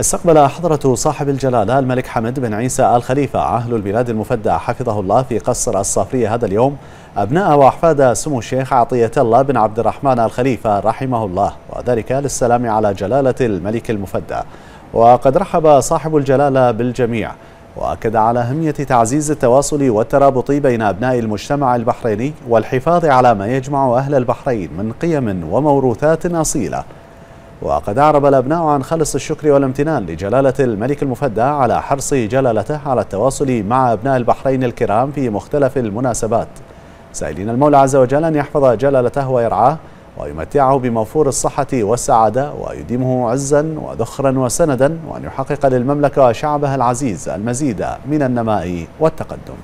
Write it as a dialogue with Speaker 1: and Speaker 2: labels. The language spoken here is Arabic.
Speaker 1: استقبل حضرة صاحب الجلالة الملك حمد بن عيسى آل خليفة أهل البلاد المفدى حفظه الله في قصر الصافرية هذا اليوم. أبناء وأحفاد سمو الشيخ عطية الله بن عبد الرحمن آل خليفة رحمه الله وذلك للسلام على جلالة الملك المفدى. وقد رحب صاحب الجلالة بالجميع وأكد على أهمية تعزيز التواصل والترابط بين أبناء المجتمع البحريني والحفاظ على ما يجمع أهل البحرين من قيم وموروثات أصيلة. وقد أعرب الأبناء عن خلص الشكر والامتنان لجلالة الملك المفدى على حرص جلالته على التواصل مع أبناء البحرين الكرام في مختلف المناسبات. سائلين المولى عز وجل أن يحفظ جلالته ويرعاه ويمتعه بموفور الصحة والسعادة ويديمه عزا وذخرا وسندا وأن يحقق للمملكة وشعبها العزيز المزيد من النماء والتقدم.